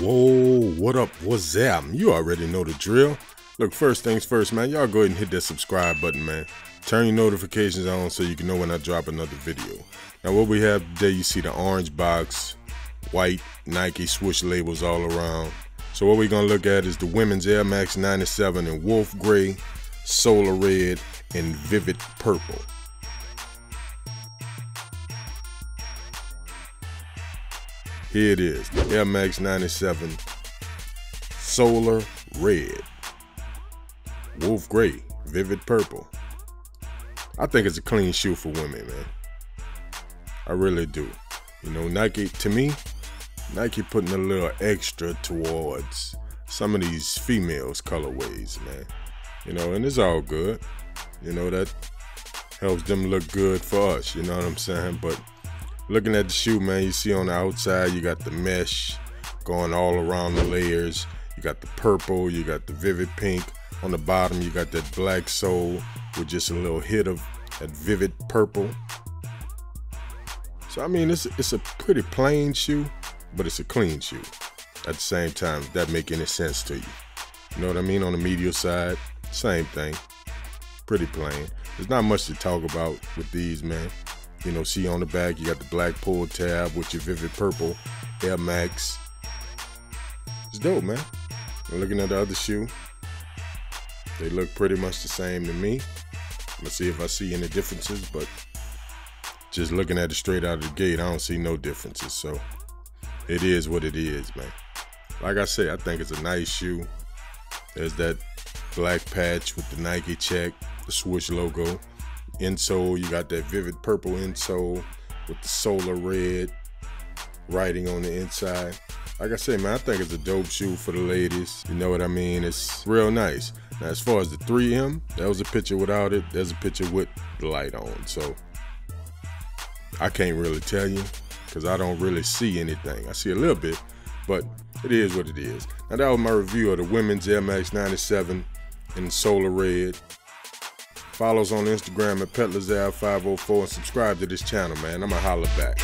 Whoa, what up? What's up? You already know the drill. Look, first things first, man. Y'all go ahead and hit that subscribe button, man. Turn your notifications on so you can know when I drop another video. Now, what we have today, you see the orange box, white Nike swoosh labels all around. So what we're gonna look at is the women's Air Max 97 in wolf gray, solar red, and vivid purple. Here it is, the Air Max 97 Solar Red, Wolf Gray, Vivid Purple. I think it's a clean shoe for women, man. I really do. You know, Nike, to me, Nike putting a little extra towards some of these females' colorways, man. You know, and it's all good. You know, that helps them look good for us, you know what I'm saying? But looking at the shoe, man, you see on the outside, you got the mesh going all around the layers. You got the purple, you got the vivid pink. On the bottom, you got that black sole with just a little hit of that vivid purple. So I mean, it's it's a pretty plain shoe, but it's a clean shoe. At the same time, if that make any sense to you. You know what I mean? On the medial side, same thing. Pretty plain. There's not much to talk about with these, man. You know, see on the back, you got the black pull tab with your vivid purple Air Max. It's dope, man. Looking at the other shoe, they look pretty much the same to me. Let's see if I see any differences, but just looking at it straight out of the gate, I don't see no differences. So it is what it is, man. Like I say, I think it's a nice shoe. There's that black patch with the Nike check, the swoosh logo insole. You got that vivid purple insole with the solar red writing on the inside. Like I say, man, I think it's a dope shoe for the ladies. You know what I mean? It's real nice. Now, as far as the 3M, that was a picture without it. There's a picture with the light on. So I can't really tell you because I don't really see anything. I see a little bit, but it is what it is. Now, that was my review of the women's Air Max 97 in solar red. Follow us on Instagram at PetLazar504 and subscribe to this channel, man. I'm going to holler back.